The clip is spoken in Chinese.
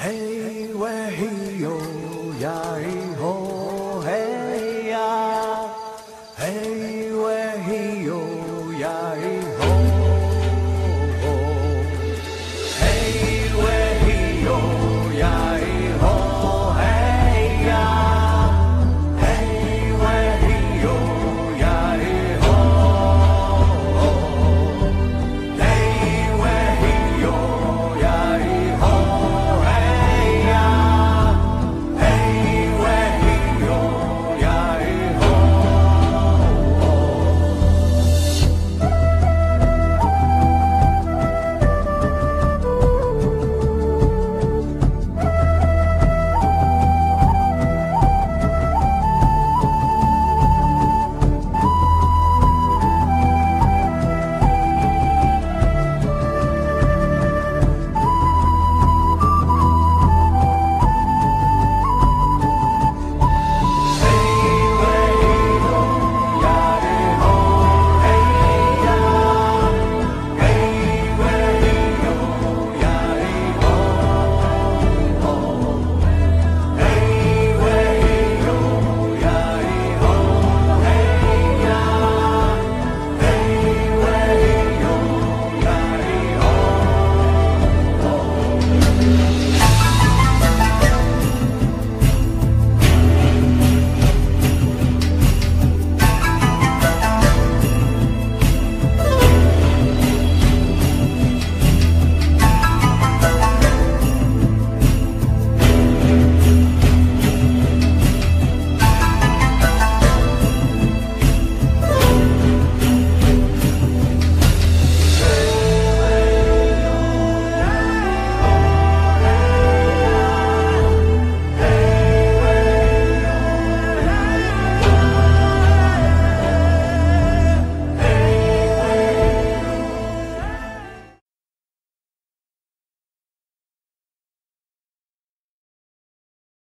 嘿喂嘿呦呀嘿吼。